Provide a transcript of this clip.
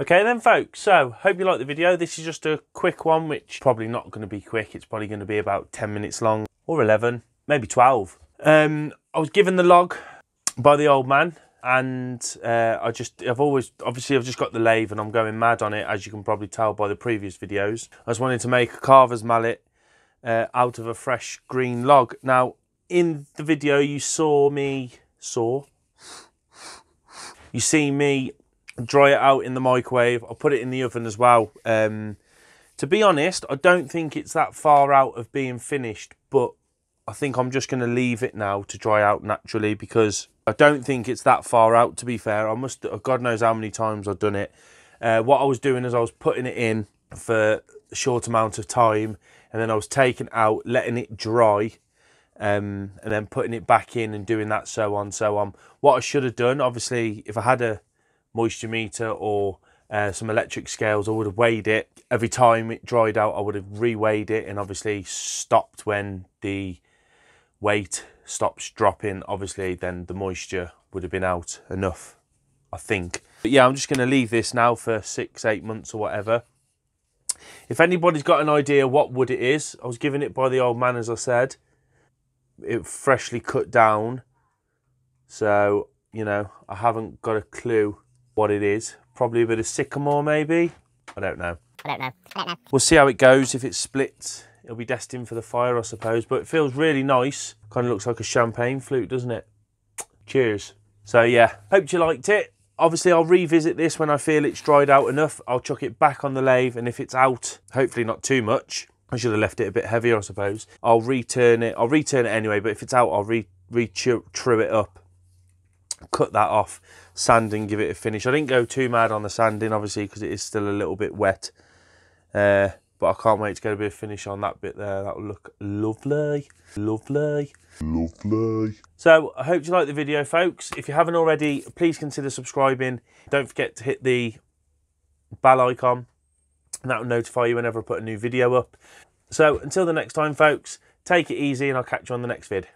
Okay then folks, so hope you like the video. This is just a quick one, which probably not going to be quick. It's probably going to be about 10 minutes long or 11, maybe 12. Um, I was given the log by the old man and uh, I just, I've always, obviously I've just got the lathe and I'm going mad on it, as you can probably tell by the previous videos. I just wanted to make a carver's mallet uh, out of a fresh green log. Now, in the video you saw me, saw, you see me dry it out in the microwave. I'll put it in the oven as well. Um, to be honest, I don't think it's that far out of being finished, but I think I'm just going to leave it now to dry out naturally because I don't think it's that far out, to be fair. I must, God knows how many times I've done it. Uh, what I was doing is I was putting it in for a short amount of time and then I was taking out, letting it dry um, and then putting it back in and doing that so on, so on. What I should have done, obviously, if I had a moisture meter or uh, some electric scales, I would have weighed it. Every time it dried out, I would have re-weighed it and obviously stopped when the weight stops dropping. Obviously, then the moisture would have been out enough, I think. But yeah, I'm just going to leave this now for six, eight months or whatever. If anybody's got an idea what wood it is, I was given it by the old man, as I said. It freshly cut down. So, you know, I haven't got a clue what it is. Probably a bit of sycamore, maybe. I don't know. I don't know. I don't know. We'll see how it goes. If it splits, it'll be destined for the fire, I suppose. But it feels really nice. Kind of looks like a champagne flute, doesn't it? Cheers. So yeah, hope you liked it. Obviously, I'll revisit this when I feel it's dried out enough. I'll chuck it back on the lathe, and if it's out, hopefully not too much. I should have left it a bit heavier, I suppose. I'll return it. I'll return it anyway, but if it's out, I'll re, re true it up, cut that off, sanding, give it a finish. I didn't go too mad on the sanding, obviously, because it is still a little bit wet. Uh, but I can't wait to get a bit of finish on that bit there. That will look lovely, lovely, lovely. So I hope you like the video, folks. If you haven't already, please consider subscribing. Don't forget to hit the bell icon, and that will notify you whenever I put a new video up. So until the next time, folks, take it easy, and I'll catch you on the next vid.